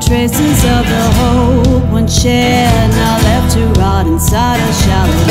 traces of the hope once shared, now left to rot inside a shallow.